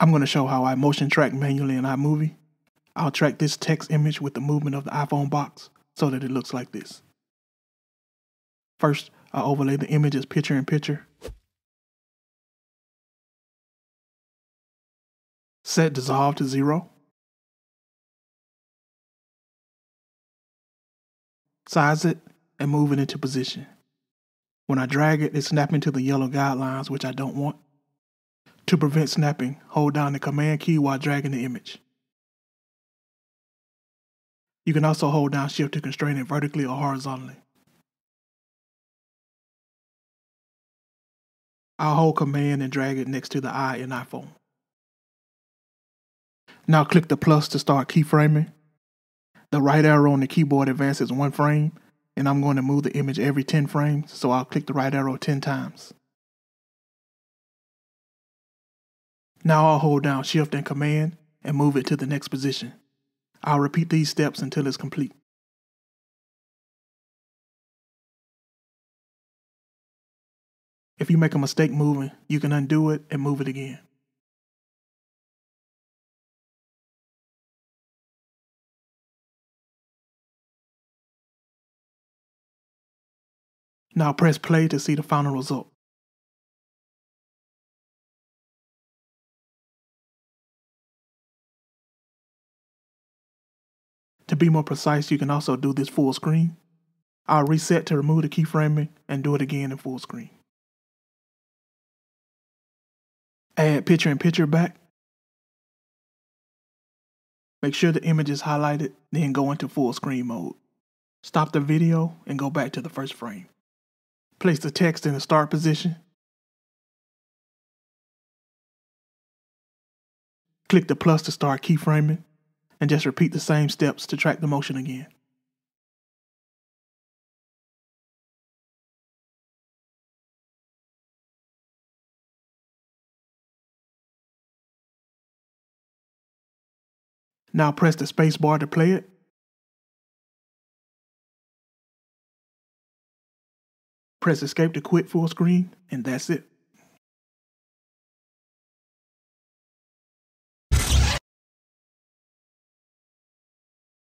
I'm going to show how I motion track manually in iMovie. I'll track this text image with the movement of the iPhone box so that it looks like this. First, I'll overlay the image as picture in picture. Set dissolve to zero. Size it and move it into position. When I drag it, it snaps into the yellow guidelines, which I don't want. To prevent snapping, hold down the Command key while dragging the image. You can also hold down Shift to constrain it vertically or horizontally. I'll hold Command and drag it next to the eye in iPhone. Now click the plus to start keyframing. The right arrow on the keyboard advances one frame, and I'm going to move the image every 10 frames, so I'll click the right arrow 10 times. Now I'll hold down Shift and Command and move it to the next position. I'll repeat these steps until it's complete. If you make a mistake moving, you can undo it and move it again. Now press play to see the final result. To be more precise, you can also do this full screen. I'll reset to remove the keyframing and do it again in full screen. Add picture in picture back. Make sure the image is highlighted, then go into full screen mode. Stop the video and go back to the first frame. Place the text in the start position. Click the plus to start keyframing and just repeat the same steps to track the motion again. Now press the spacebar to play it. Press escape to quit full screen, and that's it.